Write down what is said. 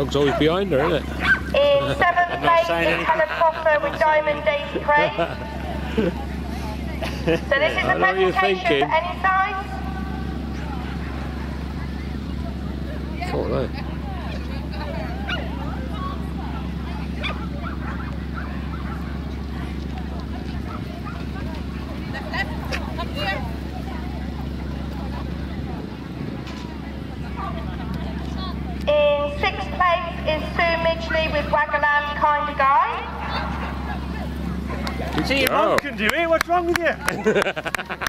Dog's always behind her, isn't it? In seventh not place saying is anything. Hannah Prosser with Diamond Daisy Craig. so this is I a know what you're presentation thinking. for any size. Oh, no. Is Sue Midgley with Wagaland Kinda Guy. You See, your Oh. mum can do it. What's wrong with you?